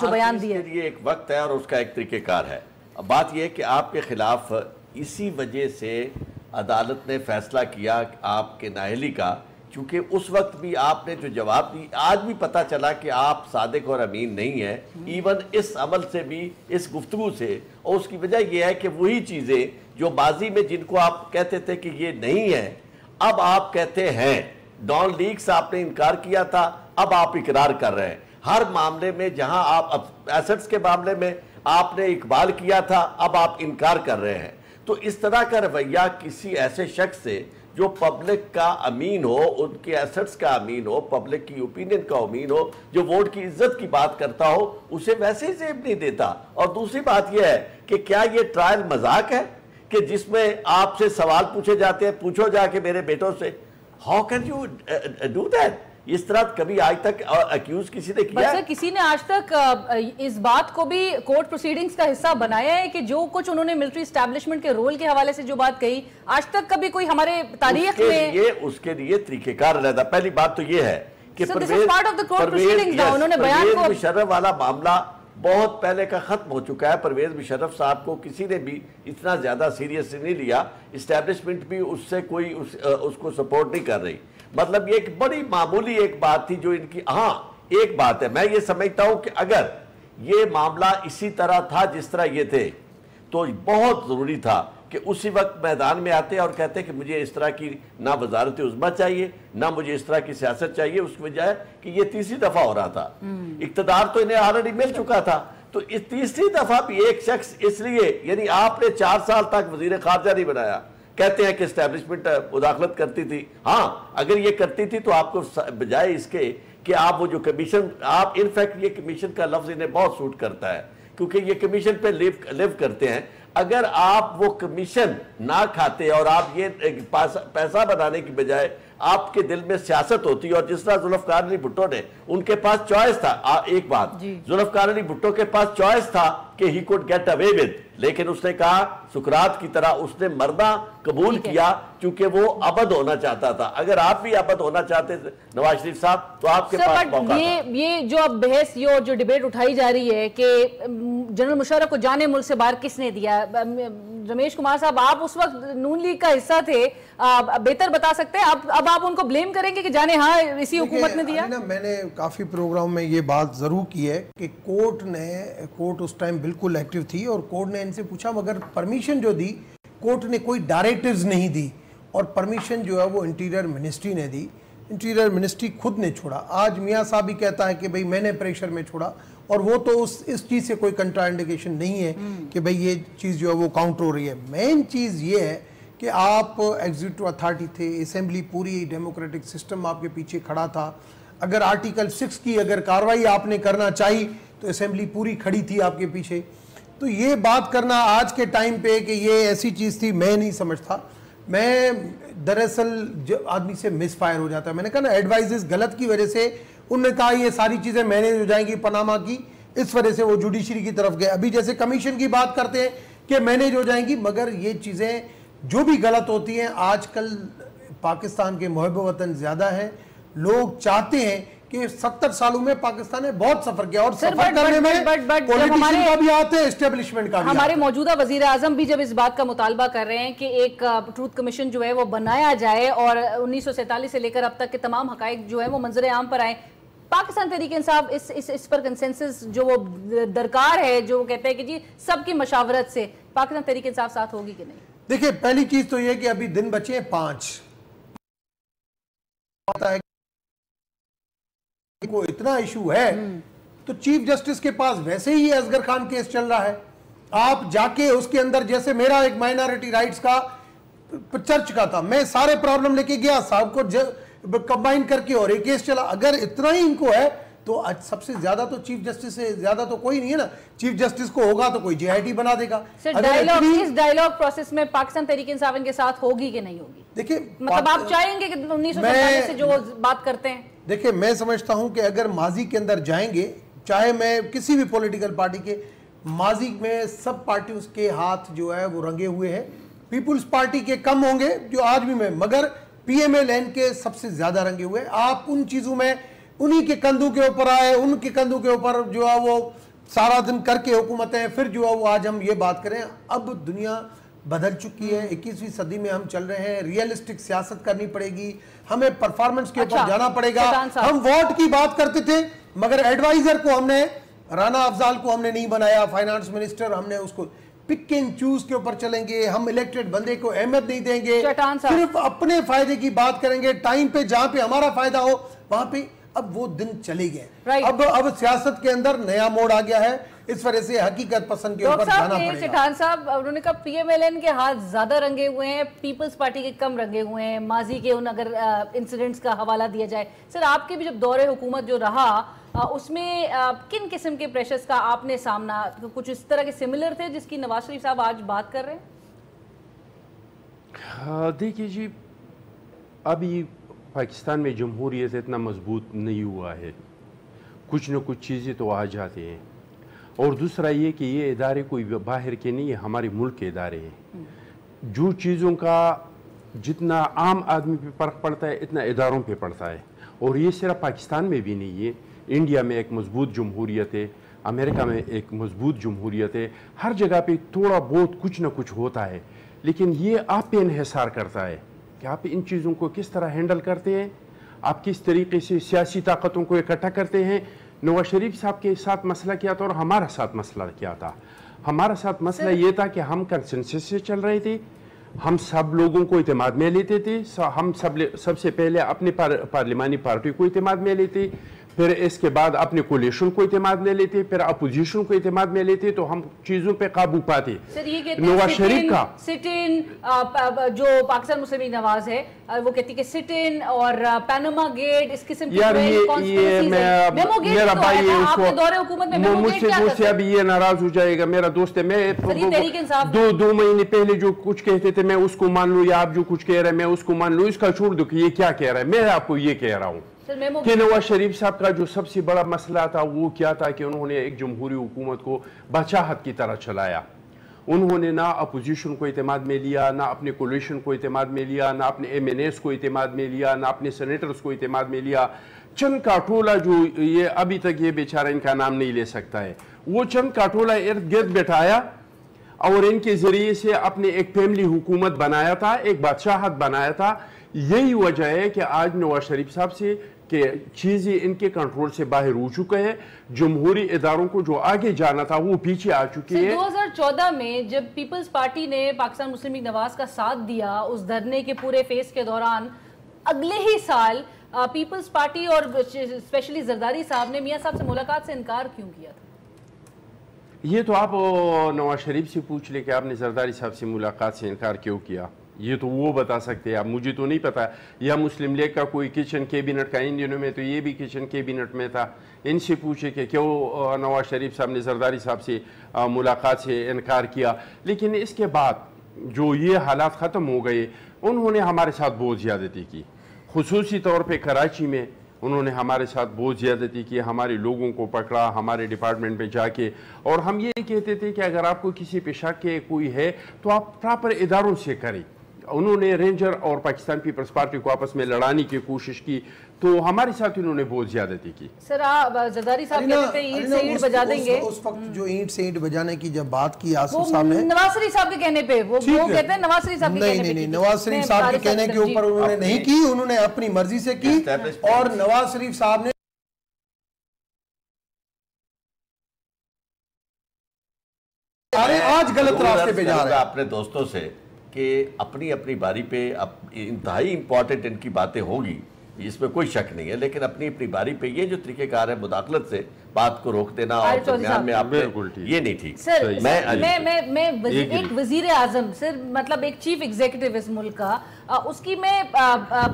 جو بیان دیا۔ لیے ایک وقت ہے اور اس کا ایک طریقہ کار ہے۔ بات یہ کہ آپ کے خلاف اسی وجہ سے عدالت نے فیصلہ کیا آپ کے ناہلی کا چونکہ اس وقت بھی آپ نے جو جواب دی آج بھی پتا چلا کہ آپ صادق اور امین نہیں ہیں۔ ایون اس عمل سے بھی اس گفتگو سے اور اس کی وجہ یہ ہے کہ وہی چیزیں جو بازی میں جن کو آپ کہتے تھے کہ یہ نہیں ہے اب آپ کہتے ہیں ڈان لیکس آپ نے انکار کیا تھا، اب آپ اقرار کر رہے ہیں۔ ہر معاملے میں جہاں آپ ایسٹس کے معاملے میں آپ نے اقبال کیا تھا، اب آپ انکار کر رہے ہیں۔ تو اس طرح کا رویہ کسی ایسے شخص سے جو پبلک کا امین ہو، ان کے ایسٹس کا امین ہو پبلک کی اوپینین کا امین ہو، جو ووٹ کی عزت کی بات کرتا ہو، اسے ویسے ہی زیب نہیں دیتا۔ اور دوسری بات یہ ہے کہ کیا یہ ٹرائل مذاق ہے؟ کہ جس میں آپ سے سوال پوچھے جاتے ہیں پوچھو جا کے میرے بیٹوں سے how can you do that اس طرح کبھی آج تک اکیوز کسی نے کیا سر کسی نے آج تک اس بات کو بھی کورٹ پروسیڈنگز کا حصہ بنایا ہے کہ جو کچھ انہوں نے ملٹری اسٹیبلشمنٹ کے رول کے حوالے سے جو بات کہی آج تک کبھی کوئی ہمارے تاریخ میں اس کے لیے طریقہ کار علیحدہ پہلی بات تو یہ ہے کہ پرویز- مشرف والا معاملہ بہت پہلے کا ختم ہو چکا ہے۔ پرویز مشرف صاحب کو کسی نے بھی اتنا زیادہ سیریس نہیں لیا۔ اسٹیبلشمنٹ بھی اس سے کوئی اس, اس کو سپورٹ نہیں کر رہی۔ مطلب یہ ایک بڑی معمولی ایک بات تھی جو ان کی ہاں ایک بات ہے۔ میں یہ سمجھتا ہوں کہ اگر یہ معاملہ اسی طرح تھا جس طرح یہ تھے تو بہت ضروری تھا۔ کہ اسی وقت میدان میں آتے اور کہتے کہ مجھے اس طرح کی نہ وزارت عظمہ چاہیے نہ مجھے اس طرح کی سیاست چاہیے اس کی وجہ ہے کہ یہ تیسری دفعہ ہو رہا تھا۔ اقتدار تو انہیں آلریڈی مل چکا تھا۔ تو اس تیسری دفعہ بھی ایک شخص اس لیے یعنی آپ نے چار سال تک وزیر خارجہ نہیں بنایا۔ کہتے ہیں کہ اسٹیبلشمنٹ مداخلت کرتی تھی۔ ہاں اگر یہ کرتی تھی تو آپ کو بجائے اس کے کہ آپ وہ جو کمیشن آپ انفیکٹ یہ کمیشن کا لفظ انہیں بہت سوٹ کرتا ہے۔ کیونکہ یہ کمیشن پہ لیو کرتے ہیں۔ اگر آپ وہ کمیشن نہ کھاتے اور آپ یہ پیسہ بنانے کی بجائے آپ کے دل میں سیاست ہوتی اور جس طرح ذوالفقار علی بھٹو نے ان کے پاس چوائس تھا ایک بات ذوالفقار علی بھٹو کے پاس چوائس تھا کہ he could get away with لیکن اس نے کہا سکرات کی طرح اس نے مردہ قبول کیا چونکہ وہ ابد ہونا چاہتا تھا۔ اگر آپ بھی ابد ہونا چاہتے نواز شریف صاحب تو آپ کے پاس موقع تھا۔ یہ یہ جو اب بحث یہ جو ڈیبیٹ اٹھائی جا رہی ہے کہ جنرل مشرف کو جانے ملک سے باہر کس نے دیا؟ رمیش کمار صاحب آپ اس وقت نون لیگ کا حصہ تھے بہتر بتا سکتے ہیں؟ اب آپ ان کو بلیم کریں گے کہ جانے ہاں اسی حکومت نے دیا؟ میں نے کافی پروگرام میں یہ بات ضرور کی ہے کہ کورٹ نے کورٹ اس ٹائم بالکل ایکٹیو تھی اور کورٹ نے ان سے پوچھا مگر پرمیشن جو دی کورٹ نے کوئی ڈائریکٹرز نہیں دی اور پرمیشن جو ہے وہ انٹیریئر منسٹری نے دی۔ انٹیریئر منسٹری خود نے چھوڑا۔ آج میاں صاحب بھی کہتا ہے کہ بھئی میں نے پریشر میں چھوڑا۔ اور وہ تو اس اس چیز سے کوئی کنٹرا انڈیکیشن نہیں ہے کہ بھئی یہ چیز جو ہے وہ کاؤنٹر ہو رہی ہے۔ مین چیز یہ ہے کہ آپ ایگزیکٹو اتھارٹی تھے اسمبلی پوری ڈیموکریٹک سسٹم آپ کے پیچھے کھڑا تھا۔ اگر آرٹیکل سکس کی اگر کاروائی آپ نے کرنا چاہی تو اسمبلی پوری کھڑی تھی آپ کے پیچھے۔ تو یہ بات کرنا آج کے ٹائم پہ کہ یہ ایسی چیز تھی میں نہیں سمجھتا۔ میں دراصل آدمی سے مس فائر ہو جاتا ہے۔ میں نے کہا نا ایڈوائزز غلط کی وجہ سے انہوں نے کہا یہ ساری چیزیں مینیج ہو جائیں گی پناما کی اس وجہ سے وہ جوڈیشری کی طرف گئے۔ ابھی جیسے کمیشن کی بات کرتے ہیں کہ مینیج ہو جائیں گی مگر یہ چیزیں جو بھی غلط ہوتی ہیں آج کل پاکستان کے محب وطن زیادہ ہیں۔ لوگ چاہتے ہیں کہ ستر سالوں میں پاکستان نے بہت سفر کیا اور سفر کرنے میں پولیٹیشن کا بھی آتے ہیں اسٹیبلشمنٹ کا بھی ہمارے موجودہ وزیر اعظم بھی جب اس بات کا مطالبہ کر رہے ہیں کہ ایک ٹروتھ کمیشن جو ہے وہ بنایا جائے اور انیس سو سینتالیس سے لے کر اب تک کے تمام حقائق جو ہے وہ منظر عام پر آئیں پاکستان تحریک انصاف اس اس اس پر کنسنسس جو وہ درکار ہے جو وہ کہتے ہیں کہ جی سب کی مشاورت سے پاکستان تحریک انصاف ساتھ ہوگی کہ نہیں؟ دیکھیں پہلی چیز تو یہ کہ ابھی دن بچے ہیں پانچ۔ کو اتنا ایشو ہے تو چیف جسٹس کے پاس ویسے ہی ازگر خان کیس چل رہا ہے۔ آپ جا کے اس کے اندر جیسے میرا ایک مائنارٹی رائٹس کا چرچ کا تھا۔ میں سارے پرابلم لے کے گیا صاحب کو کمبائن کر کے اور ایک کیس چلا اگر اتنا ہی ان کو ہے تو سب سے زیادہ تو چیف جسٹس سے زیادہ تو کوئی نہیں ہے نا چیف جسٹس کو ہوگا تو کوئی جی آئی ٹی بنا دے گا اس ڈائیلاگ پروسس میں پاکستان تحریک انصاف ان کے ساتھ ہوگی کہ نہیں ہوگی دیکھیں مطلب آپ چاہیں گے کہ انیس سو ستالیس سے جو بات کرتے ہیں دیکھیں میں سمجھتا ہوں کہ اگر ماضی کے اندر جائیں گے چاہے میں کسی بھی پولیٹیکل پارٹی کے ماضی میں سب پارٹی اس کے ہاتھ جو ہے وہ رنگے ہوئے ہیں پیپلز پارٹی کے کم ہوں گے جو آج بھی میں مگر پی ایم ایل این کے سب سے زیادہ رنگے ہوئے۔ آپ ان چیزوں میں انہی کے کندھوں کے اوپر آئے ان کے کندھوں کے اوپر جو ہے وہ سارا دن کر کے حکومت ہے پھر جو ہے وہ آج ہم یہ بات کریں۔ اب دنیا بدل چکی ہے اکیسویں صدی میں ہم چل رہے ہیں ریئلسٹک سیاست کرنی پڑے گی ہمیں پرفارمنس کے اوپر اچھا، جانا پڑے گا۔ ہم ووٹ کی بات کرتے تھے مگر ایڈوائزر کو ہم نے رانا افضال کو ہم نے نہیں بنایا فائنانس منسٹر ہم نے اس کو پک چوز کے اوپر چلیں گے ہم الیکٹڈ بندے کو اہمیت نہیں دیں گے۔ صرف اپنے فائدے کی بات کریں گے ٹائم پہ جہاں پہ ہمارا فائدہ ہو وہاں پہ اب وہ دن چلے گئے۔ اب اب سیاست کے اندر نیا موڑ آ گیا ہے۔ اس وجہ سے حقیقت پسند کے اوپر جانا پڑے گا۔ چٹھان صاحب انہوں نے کہا پی ایم ایل این کے ہاتھ زیادہ رنگے ہوئے ہیں پیپلز پارٹی کے کم رنگے ہوئے ہیں ماضی کے ان اگر انسیڈنٹس کا حوالہ دیا جائے۔ سر آپ کے بھی جب دور حکومت جو رہا اس میں کن قسم کے پریشرز کا آپ نے سامنا کچھ اس طرح کے سملر تھے جس کی نواز شریف صاحب آج بات کر رہے ہیں؟ دیکھیے جی ابھی پاکستان میں جمہوریت اتنا مضبوط نہیں ہوا ہے۔ کچھ نہ کچھ چیزیں تو آ جاتے ہیں۔ اور دوسرا یہ کہ یہ ادارے کوئی باہر کے نہیں، یہ ہمارے ملک کے ادارے ہیں۔ جو چیزوں کا جتنا عام آدمی پہ فرق پڑتا ہے، اتنا اداروں پہ پڑتا ہے۔ اور یہ صرف پاکستان میں بھی نہیں ہے انڈیا میں ایک مضبوط جمہوریت ہے، امریکہ میں ایک مضبوط جمہوریت ہے۔ ہر جگہ پہ تھوڑا بہت کچھ نہ کچھ ہوتا ہے، لیکن یہ آپ پہ انحصار کرتا ہے کہ آپ ان چیزوں کو کس طرح ہینڈل کرتے ہیں، آپ کس طریقے سے سیاسی طاقتوں کو اکٹھا کرتے ہیں۔ نواز شریف صاحب کے ساتھ مسئلہ کیا تھا اور ہمارا ساتھ مسئلہ کیا تھا؟ ہمارا ساتھ مسئلہ یہ تھا کہ ہم کنسنسس سے چل رہے تھے ہم سب لوگوں کو اعتماد میں لیتے تھے ہم سب سب سے پہلے اپنی پارلیمانی پارٹی کو اعتماد میں لیتے پھر اس کے بعد اپنے کولیشن کو اعتماد میں لیتے پھر اپوزیشن کو اعتماد میں لیتے تو ہم چیزوں پہ قابو پاتے۔ نواز شریف کا۔ سٹن جو پاکستان مسلم نواز ہے وہ کہتی کہ سٹن اور پینما گیٹ اس قسم کی یار یہ میرا بھائی ہے اس کو مجھ سے مجھ سے اب یہ ناراض ہو جائے گا۔ میرا دوست ہے میں دو دو مہینے پہلے جو کچھ کہتے تھے میں اس کو مان لوں یا آپ جو کچھ کہہ رہے ہیں میں اس کو مان لوں اس کا چھوڑ دو کہ یہ کیا کہہ رہا ہے؟ میں آپ کو یہ کہہ رہا ہوں۔ کہ نواز شریف صاحب کا جو سب سے بڑا مسئلہ تھا، وہ کیا تھا کہ انہوں نے ایک جمہوری حکومت کو بچاہت کی طرح چلایا۔ انہوں نے نہ اپوزیشن کو اعتماد میں لیا، نہ اپنے کولیشن کو اعتماد میں لیا، نہ اپنے ایم این ایس کو اعتماد میں لیا، نہ اپنے سینیٹرز کو اعتماد میں لیا۔ چند کاٹولا جو یہ ابھی تک یہ بیچارہ ان کا نام نہیں لے سکتا ہے۔ وہ چند کاٹولا ارد گرد بیٹھایا اور ان کے ذریعے سے اپنے ایک فیملی حکومت بنایا تھا، ایک بادشاہت بنایا تھا۔ یہی وجہ ہے کہ آج نواز شریف صاحب سے کہ چیزیں ان کے کنٹرول سے باہر ہو چکے ہیں جمہوری اداروں کو جو آگے جانا تھا وہ پیچھے آ چکے ہیں۔ دو ہزار چودہ میں جب پیپلز پارٹی نے پاکستان مسلمی نواز کا ساتھ دیا اس دھرنے کے پورے فیس کے دوران اگلے ہی سال پیپلز پارٹی اور اسپیشلی زرداری صاحب نے میاں صاحب سے ملاقات سے انکار کیوں کیا تھا؟ یہ تو آپ نواز شریف سے پوچھ لے کہ آپ نے زرداری صاحب سے ملاقات سے انکار کیوں کیا؟ یہ تو وہ بتا سکتے ہیں۔ آپ مجھے تو نہیں پتا۔ یا مسلم لیگ کا کوئی کچن کیبنٹ کا ان دنوں میں تو یہ بھی کچن کیبنٹ میں تھا۔ ان سے پوچھے کہ کیوں نواز شریف صاحب نے زرداری صاحب سے ملاقات سے انکار کیا۔ لیکن اس کے بعد جو یہ حالات ختم ہو گئے، انہوں نے ہمارے ساتھ بہت زیادتی کی۔ خصوصی طور پہ کراچی میں انہوں نے ہمارے ساتھ بہت زیادتی کی۔ ہمارے لوگوں کو پکڑا، ہمارے ڈپارٹمنٹ میں جا کے۔ اور ہم یہ کہتے تھے کہ اگر آپ کو کسی پیشہ کے کوئی ہے، تو آپ پراپر اداروں سے کریں۔ انہوں نے رینجر اور پاکستان پیپلز پارٹی کو آپس میں لڑانی کی کوشش کی تو ہماری ساتھ انہوں نے بہت زیادتی کی۔ سر زرداری صاحب کہتے ہیں اینٹ سے اینٹ بجا دیں گے۔ اس وقت جو اینٹ سے اینٹ بجانے کی جب بات کی آسف صاحب نے نواز شریف صاحب کے کہنے پہ وہ کہتے ہیں نواز شریف صاحب کے کہنے پہ نہیں نہیں نواز شریف صاحب کے کہنے کے اوپر جی۔ انہوں نے نہیں کی انہوں نے اپنی مرضی سے کی اور نواز شریف صاحب نے آج غلط راستے پہ جا رہے ہیں۔ اپنے دوستوں سے کہ اپنی اپنی باری پہ انتہائی امپورٹنٹ ان کی باتیں ہوگی، اس میں کوئی شک نہیں ہے، لیکن اپنی اپنی باری پہ یہ جو طریقہ کار ہے، مداخلت سے بات کو روک دینا اور درمیان میں آپ نے یہ نہیں ٹھیک۔ سر میں میں جی۔ ایک وزیر اعظم سر مطلب ایک چیف ایگزیکٹیو اس ملک کا۔ اس کی میں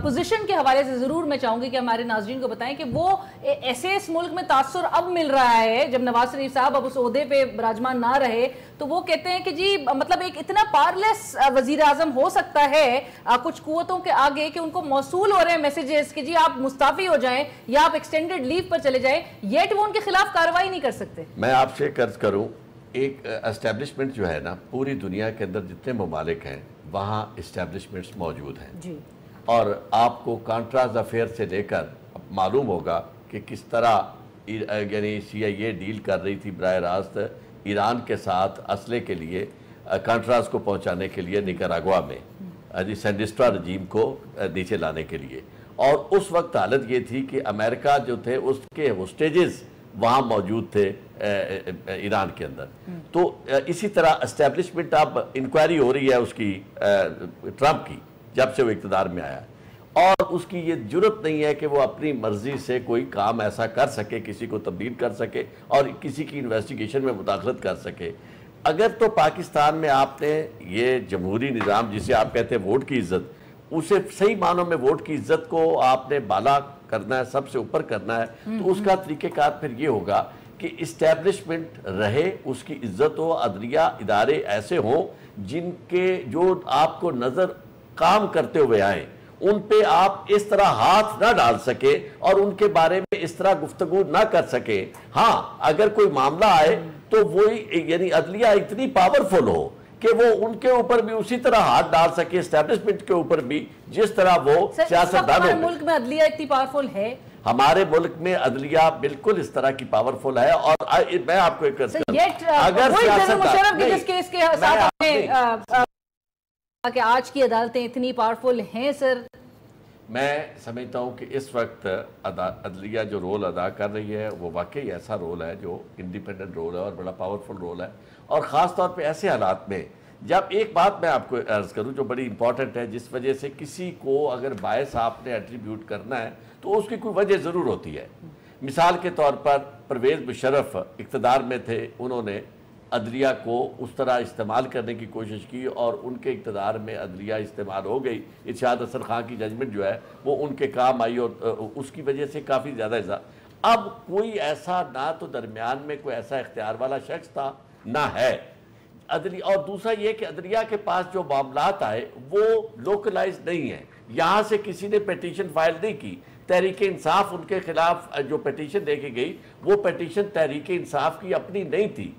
پوزیشن کے حوالے سے ضرور میں چاہوں گی کہ ہمارے ناظرین کو بتائیں کہ وہ ایسے اس ملک میں تاثر اب مل رہا ہے جب نواز شریف صاحب اب اس عہدے پہ براجمان نہ رہے تو وہ کہتے ہیں کہ جی مطلب ایک اتنا پارلیس وزیر اعظم ہو سکتا ہے کچھ قوتوں کے آگے کہ ان کو موصول ہو رہے ہیں میسیجز کہ جی آپ مستعفی ہو جائیں یا آپ ایکسٹینڈڈ لیو پر چلے جائیں یٹ وہ ان کے خلاف کارروائی نہیں کر سکتے۔ میں آپ سے قرض کروں ایک اسٹیبلشمنٹ جو ہے نا پوری دنیا کے اندر جتنے ممالک ہیں وہاں اسٹیبلشمنٹس موجود ہیں۔ جی۔ اور آپ کو کانٹراز افیئر سے لے کر معلوم ہوگا کہ کس طرح یعنی سی آئی اے ڈیل کر رہی تھی براہ راست ایران کے ساتھ اسلحے کے لیے کانٹراز کو پہنچانے کے لیے نکراگوا میں جی سینڈسٹرا رجیم کو نیچے لانے کے لیے۔ اور اس وقت حالت یہ تھی کہ امریکہ جو تھے اس کے ہوسٹیجز وہاں موجود تھے ایران کے اندر۔ تو اسی طرح اسٹیبلشمنٹ اب انکوائری ہو رہی ہے اس کی ٹرمپ کی، جب سے وہ اقتدار میں آیا۔ اور اس کی یہ جرت نہیں ہے کہ وہ اپنی مرضی سے کوئی کام ایسا کر سکے، کسی کو تبدیل کر سکے اور کسی کی انویسٹیگیشن میں مداخلت کر سکے۔ اگر تو پاکستان میں آپ نے یہ جمہوری نظام جسے آپ کہتے ہیں ووٹ کی عزت، اسے صحیح معنوں میں ووٹ کی عزت کو آپ نے بالا کرنا ہے، سب سے اوپر کرنا ہے، تو اس کا طریقہ کار پھر یہ ہوگا کہ اسٹیبلشمنٹ رہے، اس کی عزت ہو، عدلیہ ادارے ایسے ہوں جن کے جو آپ کو نظر کام کرتے ہوئے آئیں، ان پہ آپ اس طرح ہاتھ نہ ڈال سکے اور ان کے بارے میں اس طرح گفتگو نہ کر سکے ہاں اگر کوئی معاملہ آئے تو وہی یعنی عدلیہ اتنی پاورفل ہو کہ وہ ان کے اوپر بھی اسی طرح ہاتھ ڈال سکے اسٹیبلشمنٹ کے اوپر بھی جس طرح وہ سیاستدانوں ہمارے ملک میں عدلیہ اتنی پاورفل ہے؟ ہمارے ملک میں عدلیہ بالکل اس طرح کی پاورفل ہے اور میں آپ کو ایک جنرل سیاستدان- جس کیس کے ساتھ کہ آج کی عدالتیں اتنی پاورفل ہیں سر میں سمجھتا ہوں کہ اس وقت عدلیہ جو رول ادا کر رہی ہے، وہ واقعی ایسا رول ہے جو انڈیپینڈنٹ رول ہے اور بڑا پاورفل رول ہے۔ اور خاص طور پہ ایسے حالات میں، جب ایک بات میں آپ کو عرض کروں جو بڑی امپورٹنٹ ہے، جس وجہ سے کسی کو اگر باعث آپ نے ایٹریبیوٹ کرنا ہے، تو اس کی کوئی وجہ ضرور ہوتی ہے۔ مثال کے طور پر پرویز مشرف اقتدار میں تھے، انہوں نے عدلیہ کو اس طرح استعمال کرنے کی کوشش کی اور ان کے اقتدار میں عدلیہ استعمال ہو گئی۔ ارشاد اثر خان کی ججمنٹ جو ہے وہ ان کے کام آئی اور اس کی وجہ سے کافی زیادہ اضافہ اب کوئی ایسا نہ تو درمیان میں کوئی ایسا اختیار والا شخص تھا، نہ ہے۔ عدلی، اور دوسرا یہ کہ عدلیہ کے پاس جو معاملات آئے وہ لوکلائز نہیں ہیں۔ یہاں سے کسی نے پیٹیشن فائل نہیں کی۔ تحریک انصاف ان کے خلاف جو پیٹیشن دے کے گئی، وہ پیٹیشن تحریک انصاف کی اپنی نہیں تھی۔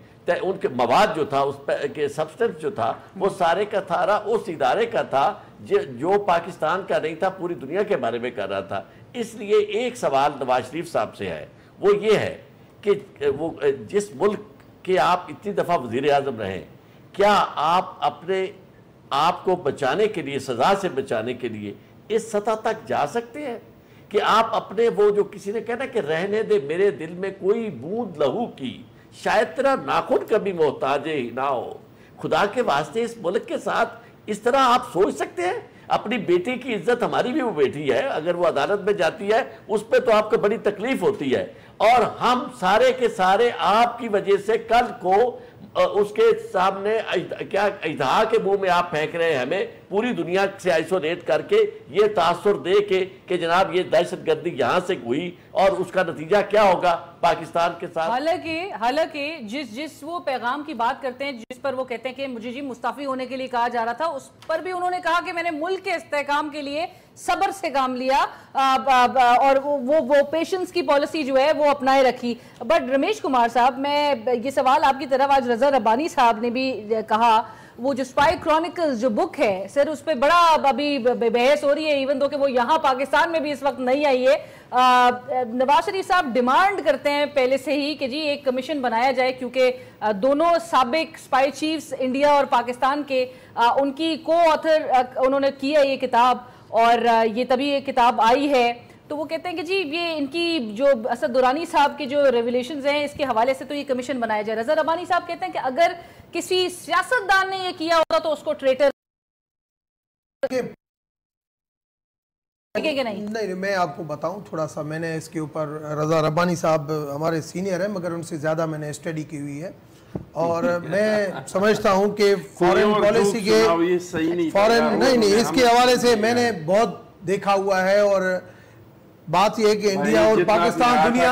ان کے مواد جو تھا، اس کے سبسٹنس جو تھا، وہ سارے کا تھارا اس ادارے کا تھا جو پاکستان کا نہیں تھا، پوری دنیا کے بارے میں کر رہا تھا۔ اس لیے ایک سوال نواز شریف صاحب سے ہے۔ وہ یہ ہے کہ وہ جس ملک کے آپ اتنی دفعہ وزیر اعظم رہے، کیا آپ اپنے آپ کو بچانے کے لیے، سزا سے بچانے کے لیے اس سطح تک جا سکتے ہیں؟ کہ آپ اپنے وہ جو کسی نے کہنا کہ رہنے دے، میرے دل میں کوئی بوند لہو کی شاید تیرا ناخن کبھی محتاج ہی نہ ہو۔ خدا کے واسطے اس ملک کے ساتھ اس طرح آپ سوچ سکتے ہیں؟ اپنی بیٹی کی عزت ہماری بھی وہ بیٹی ہے۔ اگر وہ عدالت میں جاتی ہے، اس پہ تو آپ کو بڑی تکلیف ہوتی ہے۔ اور ہم سارے کے سارے آپ کی وجہ سے کل کو اس کے سامنے کیا ادعا کے منہ میں آپ پھینک رہے ہیں ہمیں؟ پوری دنیا سے آئسولیٹ کر کے یہ تاثر دے کے کہ جناب یہ دہشت گردی یہاں سے ہوئی۔ اور اس کا نتیجہ کیا ہوگا پاکستان کے ساتھ؟ حالانکہ حالانکہ جس جس وہ پیغام کی بات کرتے ہیں، جس پر وہ کہتے ہیں کہ مجھے جی مستعفی ہونے کے لیے کہا جا رہا تھا، اس پر بھی انہوں نے کہا کہ میں نے ملک کے استحکام کے لیے صبر سے کام لیا اور وہ پیشنس کی پالیسی جو ہے وہ اپنائے رکھی۔ بٹ رمیش کمار صاحب، میں یہ سوال آپ کی طرف آج رضا ربانی صاحب نے بھی کہا، وہ جو سپائی کرونیکلز جو بک ہے، سر اس پہ بڑا ابھی بحث ہو رہی ہے ایون دو کہ وہ یہاں پاکستان میں بھی اس وقت نہیں آئی ہے۔ نواز شریف صاحب ڈیمانڈ کرتے ہیں پہلے سے ہی کہ جی ایک کمیشن بنایا جائے کیونکہ دونوں سابق سپائی چیفز انڈیا اور پاکستان کے ان کی کو آتھر انہوں نے کیا یہ کتاب اور یہ تبھی یہ کتاب آئی ہے۔ تو وہ کہتے ہیں کہ جی یہ ان کی جو اسد دورانی صاحب کی جو ریولیشنز ہیں، اس کے حوالے سے تو یہ کمیشن بنایا جائے۔ رضا ربانی صاحب کہتے ہیں کہ اگر کسی سیاستدان نے یہ کیا ہوتا تو اس کو ٹریٹر نہیں؟ نہیں نہیں میں آپ کو بتاؤں تھوڑا سا میں نے اس کے اوپر رضا ربانی صاحب ہمارے سینئر ہیں مگر ان سے زیادہ میں نے اسٹڈی کی ہوئی ہے۔ اور میں سمجھتا ہوں کہ فورن اور پالیسی کے صحیح نہیں نہیں اس کے حوالے سے میں نے بہت دیکھا ہوا ہے اور بات یہ ہے کہ انڈیا اور پاکستان دنیا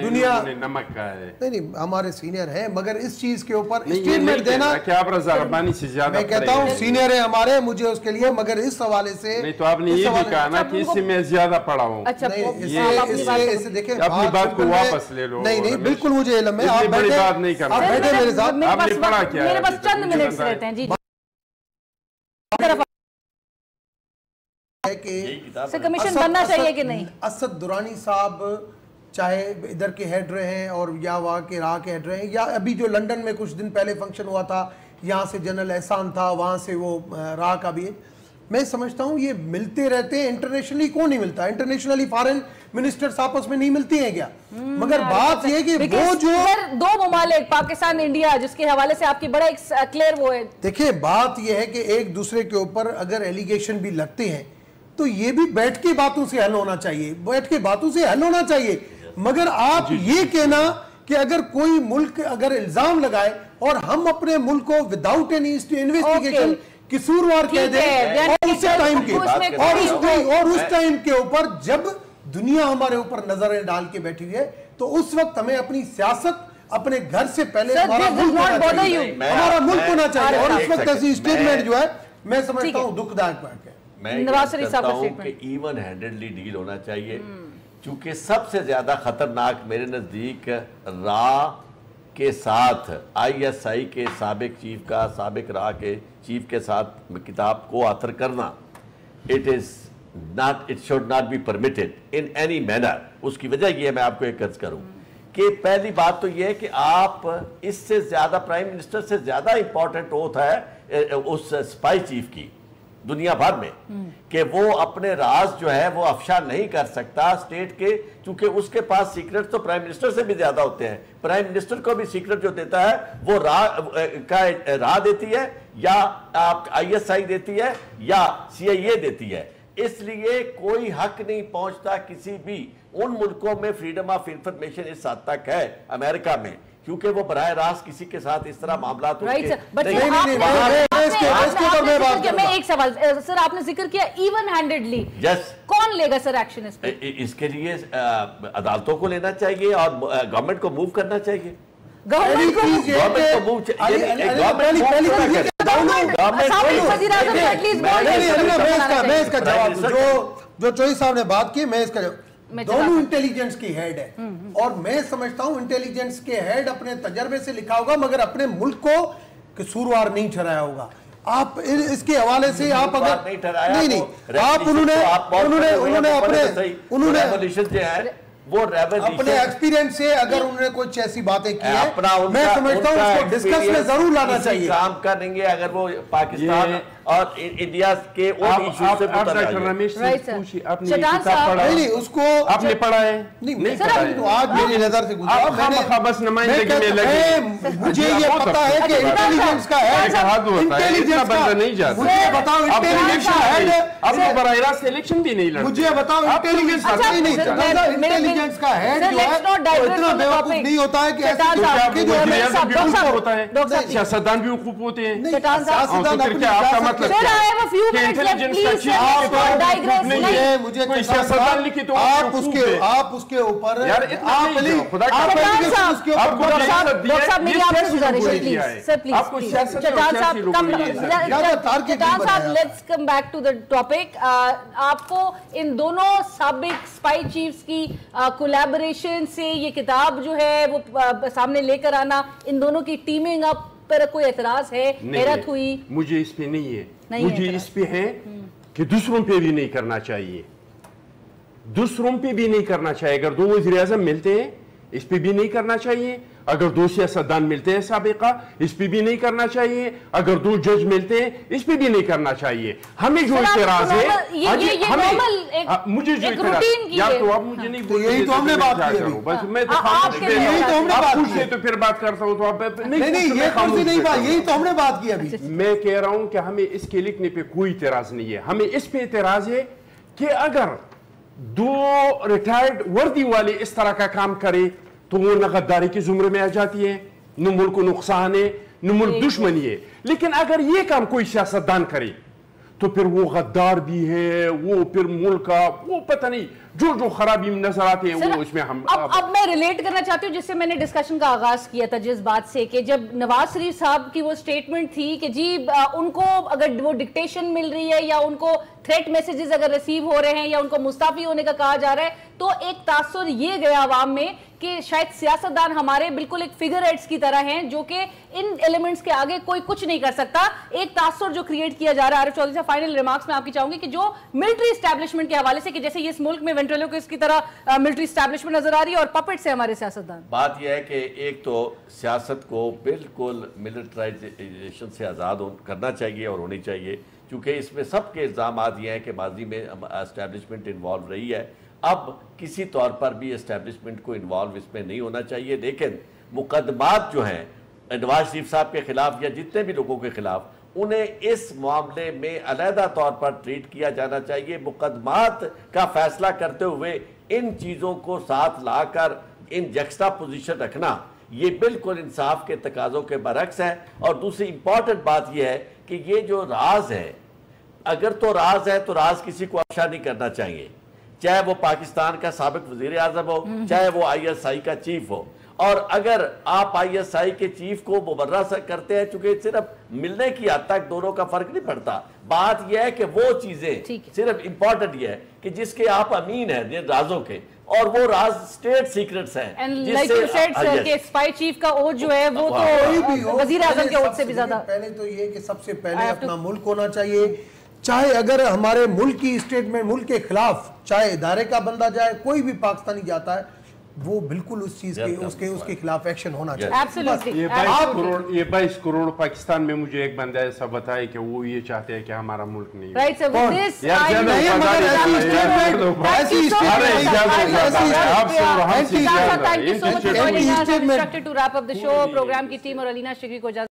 دنیا نمک کا ہے نہیں نہیں ہمارے سینئر ہیں مگر اس چیز کے اوپر اسٹیٹمنٹ دینا کہتا کہ آپ رضا ربانی سے زیادہ میں کہتا ہوں۔ سینئر ہیں ہمارے مجھے اس کے لیے مگر اس حوالے سے نہیں تو آپ نے یہ بھی کہا نا اچھا، کہ اس سے میں زیادہ پڑھا ہوں اچھا اپنی بات کو- دیکھیں اپنی بات واپس لے لو نہیں نہیں۔ بالکل مجھے علم ہے آپ بڑی بیٹھے بات نہیں کرنا آپ۔ بیٹھے میرے ساتھ میرے آپ نے پڑھا کیا ہے میرے پاس ابھی چند؟ منٹس رہتے ہیں جی ہے کہ سے کمیشن بننا چاہیے کہ نہیں؟ اسد دورانی صاحب چاہے ادھر کے ہیڈ رہے ہیں اور یا وہاں کے راہ کے ہیڈ رہے ہیں یا ابھی جو لنڈن میں کچھ دن پہلے فنکشن ہوا تھا یہاں سے جنرل احسان تھا وہاں سے وہ راہ کا بھی ہے۔ میں سمجھتا ہوں یہ ملتے رہتے ہیں انٹرنیشنلی کون نہیں ملتا؟ انٹرنیشنلی فارن منسٹرز آپس میں نہیں ملتی ہیں کیا؟ مگر بات یہ کہ وہ جو دو ممالک پاکستان انڈیا جس کے حوالے سے آپ کی بڑا ایک کلیئر وہ ہے۔ دیکھیں بات یہ ہے کہ ایک دوسرے کے اوپر اگر ایلیگیشن بھی لگتے ہیں تو یہ بھی بیٹھ کے باتوں سے حل ہونا چاہیے بیٹھ کے باتوں سے حل ہونا چاہیے۔ مگر آپ یہ کہنا کہ اگر کوئی ملک اگر الزام لگائے اور ہم اپنے ملک کو وداؤٹ اینی انویسٹیگیشن قصوروار کہہ دیں یعنی اور اسی ٹائم کے اس اور اس اس ٹائم کے اوپر جب دنیا ہمارے اوپر نظریں ڈال کے بیٹھی ہوئی ہے تو اس وقت ہمیں اپنی سیاست اپنے گھر سے پہلے ہمارا ملک ہونا چاہیے۔ ہمارا ملک ہونا چاہیے۔ اور اس وقت ایسی اسٹیٹمنٹ جو ہے میں سمجھتا۔ ہوں دکھ دائک بات ہے۔ میں یہ نواز شریف صاحب کرتا ہوں۔ کہ ایون ہینڈڈلی ڈیل ہونا چاہیے چونکہ سب سے زیادہ خطرناک میرے نزدیک را کے ساتھ آئی ایس آئی کے سابق چیف کا سابق را کے چیف کے ساتھ کتاب کو آتر کرنا it is not it should not be permitted in any manner اس کی وجہ یہ ہے میں آپ کو ایک عرض کروں کہ پہلی بات تو یہ ہے کہ آپ اس سے زیادہ پرائم منسٹر سے زیادہ امپورٹنٹ ہوتا ہے اس سپائی چیف کی دنیا بھر میں، کہ وہ اپنے راز جو ہے وہ افشا نہیں کر سکتا اسٹیٹ کے، چونکہ اس کے پاس سیکرٹ تو پرائم منسٹر سے بھی زیادہ ہوتے ہیں۔ پرائم منسٹر کو بھی سیکرٹ جو دیتا ہے، وہ راہ کا راہ دیتی ہے، یا آپ آئی ایس آئی دیتی ہے، یا سی آئی اے دیتی ہے۔ اس لیے کوئی حق نہیں پہنچتا کسی بھی۔ ان ملکوں میں فریڈم آف انفارمیشن اس حد تک ہے امریکہ میں۔ کیونکہ وہ براہ راست کسی کے ساتھ اس طرح معاملات میں۔ ایک سوال سر آپ نے ذکر کیا ایون ہینڈڈلی. کون لے گا سر ایکشن اس پہ اس کے لیے عدالتوں کو لینا چاہیے اور گورنمنٹ کو موو کرنا چاہیے جو جو چوئی صاحب نے بات کی میں اس کا دونوں انٹیلیجنس کی ہیڈ ہے۔ اور میں سمجھتا ہوں انٹیلیجنس کے ہیڈ اپنے تجربے سے لکھا ہوگا مگر اپنے ملک کو قصوروار نہیں ٹھہرایا ہوگا۔ آپ اس کے حوالے سے آپ اگر نہیں ٹھہرایا نہیں آپ انہوں نے انہوں نے انہوں نے اپنے۔ انہوں نے revolution جو ہے وہ اپنے ایکسپیرینس سے اگر انہوں نے کچھ ایسی باتیں کی ہیں میں سمجھتا ہوں اس کو ڈسکس میں ضرور لانا چاہیے۔ کام کریں گے اگر وہ پاکستان اور انڈیا کے ان ایشوز سے متعلق۔ ہے رمیش سے. پوچھیے آپ نے کتاب صاحب- پڑھا ہے نہیں اس کو آپ نے پڑھا ہے نہیں پڑھا ہے تو آج میری نظر سے گزرا۔ آپ میں نے خواہ بس نمائندگی میں لگے مجھے یہ پتا ہے کہ ہے۔ انٹیلیجنس کا ہے۔ ہے انٹیلیجنس بندہ کا نہیں جاتا۔ مجھے بتاؤ انٹیلیجنس کا ہیڈ آپ کو براہ راست الیکشن بھی نہیں لڑتے۔ مجھے بتاؤ انٹیلیجنس اچھا، نہیں میرے- انٹیلیجنس کا Sir, جو ہے digress اتنا بیوقوف. نہیں ہوتا ہے کہ ایسی تو جو ہے وزیر صاحب، بھی ڈاکٹر صاحب، ہوتا ہے۔ سیاستدان بھی وقوف ہوتے ہیں۔ تو سیاستدان اپنی آپ کا مطلب digress. نہیں نہیں. ہے۔ مجھے کوئی شیطان سیاستدان صاحب، لکھی تو آپ اس کے۔ آپ اس کے اوپر یار اتنا آپ نہیں علی جاؤ، خدا کا آپ اس کے اوپر آپ کو ڈاکٹر صاحب، میری یہ آپ سے گزارش ہے پلیز دیا ہے۔ سر پلیز چٹان صاحب کم چٹان صاحب۔ Let's come back to the topic آپ کو ان دونوں سابق سپائی چیفز کی کولیبریشن سے یہ کتاب جو ہے وہ سامنے لے کر آنا ان دونوں کی ٹیمنگ اپ پر کوئی اعتراض ہے؟ حیرت۔ ہوئی مجھے اس پہ نہیں ہے۔ مجھے۔ اس پہ ہے کہ دوسروں پہ بھی نہیں کرنا چاہیے۔ دوسروں پہ بھی نہیں کرنا چاہیے۔ اگر دو وزیر اعظم ملتے ہیں اس پہ بھی نہیں کرنا چاہیے اگر دو سیاستدان ملتے ہیں سابقہ اس پہ بھی نہیں کرنا چاہیے اگر دو جج ملتے ہیں اس پہ بھی نہیں کرنا چاہیے ہمیں جو اعتراض ہے ہاں ہاں، مجھے جو اعتراض یا ہے۔ تو آپ مجھے نہیں تو بولتے یہی تو ہم نے بات کیا کی؟ ابھی۔ بس میں تو خاموش لیے ہوں۔ یہی تو ہم نے آپ پوچھتے ہے۔ تو پھر بات کرتا ہوں تو آپ نہیں نہیں یہ خاموش کچھ نہیں بات۔ یہی تو ہم نے بات کی ابھی میں کہہ رہا ہوں کہ ہمیں اس کے لکھنے پہ کوئی اعتراض نہیں ہے ہمیں اس پہ اعتراض ہے کہ اگر دو ریٹائرڈ وردی والے اس طرح کا کام کرے تو وہ نہ غداری کے زمرے میں آ جاتی ہے نہ ملک کو نقصان ہے نہ ملک دشمنی ہے۔ لیکن اگر یہ کام کوئی سیاستدان کرے تو پھر وہ غدار بھی ہے وہ پھر ملک کا وہ پتہ نہیں جو جو خرابی نظر آتے ہیں وہ اس میں ہم اب اب میں ریلیٹ کرنا چاہتی ہوں جس سے میں نے ڈسکشن کا آغاز کیا تھا جس بات سے کہ جب نواز شریف صاحب کی وہ سٹیٹمنٹ تھی کہ جی ان کو اگر وہ ڈکٹیشن مل رہی ہے یا ان کو تھریٹ میسیجز اگر ریسیو ہو رہے ہیں یا ان کو مستعفی ہونے کا کہا جا رہا ہے تو ایک تاثر یہ گیا عوام میں کہ شاید سیاستدان ہمارے بالکل ایک فگر ایڈز کی طرح ہیں جو کہ ان ایلیمنٹس کے آگے کوئی کچھ نہیں کر سکتا۔ ایک تاثر جو کریٹ کیا جا رہا ہے عارف چودھری صاحب فائنل ریمارکس میں آپ کی چاہوں گی کہ جو ملٹری اسٹیبلشمنٹ کے حوالے سے کہ جیسے یہ اس ملک میں وینٹریلو کو اس کی طرح ملٹری اسٹیبلشمنٹ نظر آ رہی ہے اور پپٹ سے ہمارے سیاستدان۔ بات یہ ہے کہ ایک تو سیاست کو بالکل ملٹرائزیشن سے آزاد کرنا چاہیے اور ہونی چاہیے۔ کیونکہ اس میں سب کے الزامات یہ ہیں کہ ماضی میں اسٹیبلشمنٹ انوالو رہی ہے۔ اب کسی طور پر بھی اسٹیبلشمنٹ کو انوالو اس میں نہیں ہونا چاہیے، لیکن مقدمات جو ہیں نواز شریف صاحب کے خلاف یا جتنے بھی لوگوں کے خلاف، انہیں اس معاملے میں علیحدہ طور پر ٹریٹ کیا جانا چاہیے۔ مقدمات کا فیصلہ کرتے ہوئے ان چیزوں کو ساتھ لا کر ان جکسٹا پوزیشن رکھنا، یہ بالکل انصاف کے تقاضوں کے برعکس ہے۔ اور دوسری امپورٹنٹ بات یہ ہے کہ یہ جو راز ہے، اگر تو راز ہے تو راز کسی کو افشا نہیں کرنا چاہیے۔ چاہے وہ پاکستان کا سابق وزیر اعظم ہو چاہے وہ آئی ایس آئی کا چیف ہو اور اگر آپ آئی ایس آئی کے چیف کو مبرہ کرتے ہیں چونکہ صرف ملنے کی حد تک دونوں کا فرق نہیں پڑتا بات یہ ہے کہ وہ چیزیں۔ صرف امپورٹنٹ یہ ہے کہ جس کے آپ امین ہیں جن رازوں کے اور وہ راز سٹیٹ سیکرٹس ہیں جس لائک سے- یو سیڈ سر yes. کہ اسپائی چیف کا عہد جو ہے وہ تو وزیر اعظم کے سب سے بھی زیادہ پہلے تو یہ کہ سب سے پہلے اپنا ملک ہونا چاہیے چاہے اگر ہمارے ملک کی اسٹیٹمنٹ ملک کے خلاف چاہے ادارے کا بندہ جائے کوئی بھی پاکستانی جاتا ہے وہ بالکل اس چیز کے اس کے اس کے خلاف ایکشن ہونا چاہیے۔ یہ بائیس کروڑ یہ بائیس کروڑ پاکستان میں مجھے ایک بندہ ایسا بتائے کہ وہ یہ چاہتے ہیں کہ ہمارا ملک نہیں ہے، کی ٹیم اور علینا شکری کو